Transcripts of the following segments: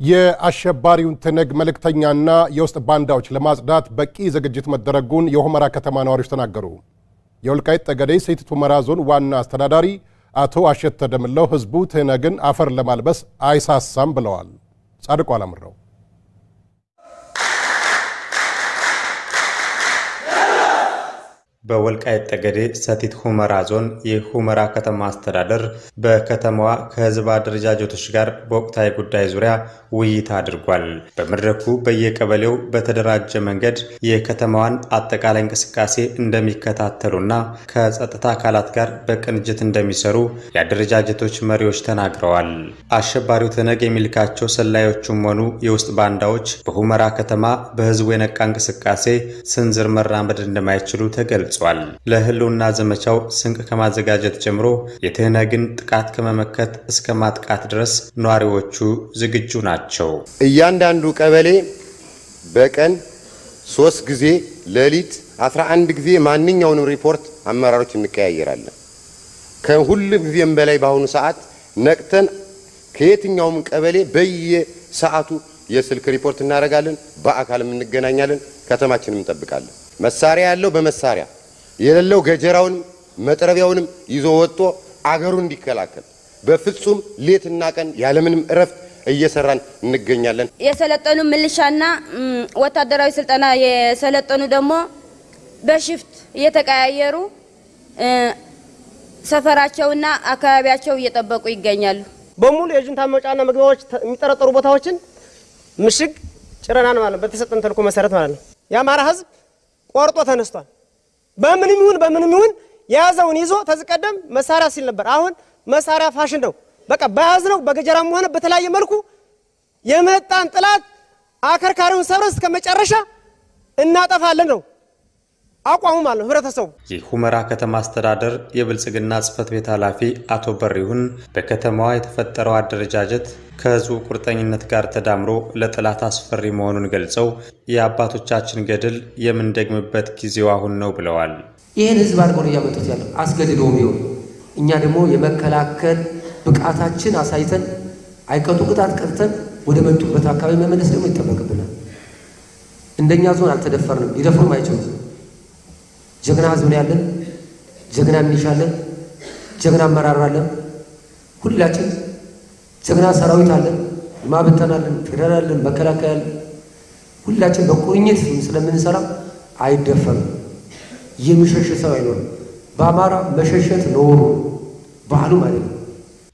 የአሸባሪውን ትነግ መልእክተኛና የውስጥ ባንዳዎች ለማጽዳት በቂ ዝግጅት መደረጉን የሁመራ ከተማ ነዋሪዎች ተናገሩ። የወልቃይት ጠገዴ ሰቲት ሁመራ ዞን ዋና አስተዳዳሪ አቶ አሸተ ደምለው ህዝቡ ትነግን አፈር ለማልበስ አይሳሳም ብለዋል። ጻድቁ አላምረው በወልቃይት ጠገዴ ሰቲት ሁመራ ዞን የሁመራ ከተማ አስተዳደር በከተማዋ ከህዝብ አደረጃጀቶች ጋር በወቅታዊ ጉዳይ ዙሪያ ውይይት አድርጓል። በመድረኩ በየቀበሌው በተደራጀ መንገድ የከተማዋን አጠቃላይ እንቅስቃሴ እንደሚከታተሉና ከጸጥታ አካላት ጋር በቅንጅት እንደሚሰሩ የአደረጃጀቶች መሪዎች ተናግረዋል። አሸባሪው ትነግ የሚልካቸው ሰላዮቹም ሆኑ የውስጥ ባንዳዎች በሁመራ ከተማ በህዝቡ የነቃ እንቅስቃሴ ስንዝር መራመድ እንደማይችሉ ተገልጿል ገልጿል። ለህልውና ዘመቻው ስንቅ ከማዘጋጀት ጀምሮ የትህነግን ጥቃት ከመመከት እስከ ማጥቃት ድረስ ነዋሪዎቹ ዝግጁ ናቸው። እያንዳንዱ ቀበሌ በቀን ሶስት ጊዜ ሌሊት 11 ጊዜ ማንኛውንም ሪፖርት አመራሮች እንቀያየራለን። ከሁሉም ጊዜም በላይ በአሁኑ ሰዓት ነቅተን ከየትኛውም ቀበሌ በየሰዓቱ የስልክ ሪፖርት እናደርጋለን። በአካልም እንገናኛለን። ከተማችንም እንጠብቃለን። መሳሪያ ያለው በመሳሪያ የሌለው ገጀራውንም መጥረቢያውንም ይዞ ወጥቶ አገሩን እንዲከላከል በፍጹም ሌትና ቀን ያለምንም እረፍት እየሰራን እንገኛለን። የሰለጠኑ ምልሻና ወታደራዊ ስልጠና የሰለጠኑ ደግሞ በሽፍት እየተቀያየሩ ሰፈራቸውና አካባቢያቸው እየጠበቁ ይገኛሉ። በሙሉ የጁንታ መውጫና መግቢያዎች የሚጠረጠሩ ቦታዎችን ምሽግ ጭረናን ማለት ነው። በተሰጠን ተልእኮ መሰረት ማለት ነው። የአማራ ሕዝብ ቆርጦ ተነስቷል። በምንም ይሁን በምንም ይሁን የያዘውን ይዞ ተዝቀደም መሳሪያ ሲል ነበር። አሁን መሳሪያ ፋሽን ነው። በቃ በያዝነው በገጀራም ሆነ በተለያየ መልኩ የመጣን ጥላት አከርካሪውን ሰብረን እስከ መጨረሻ እናጠፋለን ነው አቋሙ ማለት ህብረተሰቡ የሁመራ ከተማ አስተዳደር የብልጽግና ጽህፈት ቤት ኃላፊ አቶ በሪሁን በከተማዋ የተፈጠረው አደረጃጀት ከህዝቡ ቁርጠኝነት ጋር ተዳምሮ ለጠላት አስፈሪ መሆኑን ገልጸው የአባቶቻችን ገድል የምንደግምበት ጊዜው አሁን ነው ብለዋል። ይህን ህዝብ አድርገው ነው እያመጡት ያለው አስገድደውም ቢሆን እኛ ደግሞ የመከላከል ብቃታችን አሳይተን አይቀጡ ቅጣት ቀጥተን ወደ መጡበት አካባቢ መመለስ ደግሞ ይጠበቅብናል። እንደኛ ዞን አልተደፈርንም፣ ሊደፍሩም አይችሉም። ጀግና ህዝብ ነው ያለን፣ ጀግና ሚኒሻ አለን፣ ጀግና አመራር አለን። ሁላችን ጀግና ሰራዊት አለን፣ ማብተን አለን፣ ፌደራል አለን፣ መከላከያ አለን። ሁላችን በቁርኝት ስለምንሰራ አይደፈርም። የሚሸሽ ሰው አይኖርም። በአማራ መሸሸት ነውሩ ባህሉ ማለት ነው።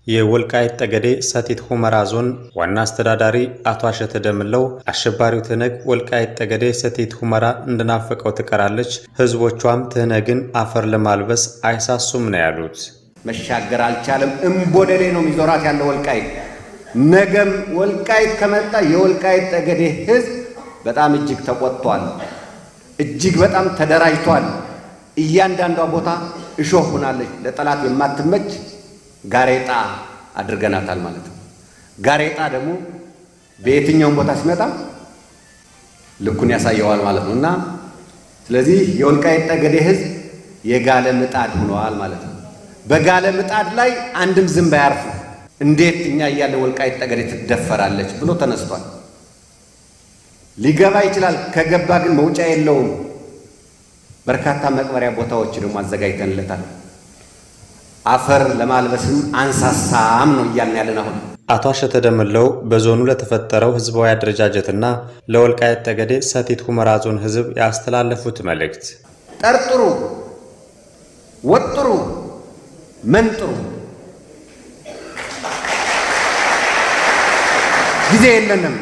የወልቃይት ጠገዴ ሰቲት ሁመራ ዞን ዋና አስተዳዳሪ አቶ አሸተ ደምለው አሸባሪው ትህነግ ወልቃይት ጠገዴ ሰቲት ሁመራ እንደናፈቀው ትቀራለች፣ ህዝቦቿም ትህነግን አፈር ለማልበስ አይሳሱም ነው ያሉት። መሻገር አልቻለም። እምቦደሌ ነው የሚዞራት ያለው ወልቃይት። ነገም ወልቃይት ከመጣ የወልቃይት ጠገዴ ህዝብ በጣም እጅግ ተቆጥቷል። እጅግ በጣም ተደራጅቷል። እያንዳንዷ ቦታ እሾህ ሆናለች። ለጠላት የማትመች ጋሬጣ አድርገናታል ማለት ነው። ጋሬጣ ደግሞ በየትኛውም ቦታ ሲመጣ ልኩን ያሳየዋል ማለት ነው እና ስለዚህ የወልቃይት ጠገዴ ህዝብ የጋለ ምጣድ ሆነዋል ማለት ነው። በጋለ ምጣድ ላይ አንድም ዝንብ አያርፉ። እንዴት እኛ እያለ ወልቃይት ጠገዴ ትደፈራለች ብሎ ተነስቷል። ሊገባ ይችላል። ከገባ ግን መውጫ የለውም። በርካታ መቅበሪያ ቦታዎች ደግሞ አዘጋጅተንለታል። አፈር ለማልበስም አንሳሳም ነው እያልን ያለን አሁን። አቶ አሸተ ደምለው በዞኑ ለተፈጠረው ህዝባዊ አደረጃጀትና ለወልቃይት ጠገዴ ሰቲት ሁመራ ዞን ህዝብ ያስተላለፉት መልእክት ጠርጥሩ፣ ወጥሩ፣ መንጥሩ፣ ጊዜ የለንም።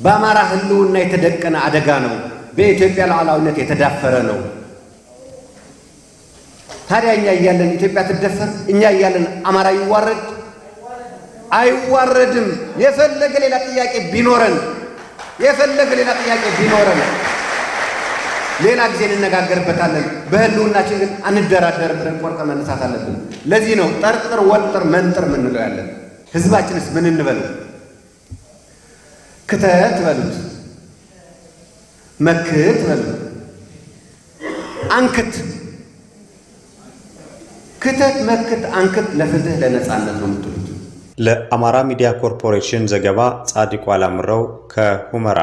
በአማራ ህልውና የተደቀነ አደጋ ነው። በኢትዮጵያ ሉዓላዊነት የተዳፈረ ነው። ታዲያ እኛ እያለን ኢትዮጵያ ትደፈር? እኛ እያለን አማራ ይዋረድ? አይዋረድም። የፈለገ ሌላ ጥያቄ ቢኖረን የፈለገ ሌላ ጥያቄ ቢኖረን ሌላ ጊዜ እንነጋገርበታለን። በህልውናችን ግን አንደራደር ብለን ቆርጠ መነሳት አለብን። ለዚህ ነው ጠርጥር፣ ወጥር፣ መንጥር ምንለው ያለን። ህዝባችንስ ምን እንበለው? ክተት በሉት፣ መክት በሉት፣ አንክት ክተት መክት አንክት ለፍትህ ለነጻነት ነው የምትሉት። ለአማራ ሚዲያ ኮርፖሬሽን ዘገባ ጻድቁ አላምረው ከሁመራ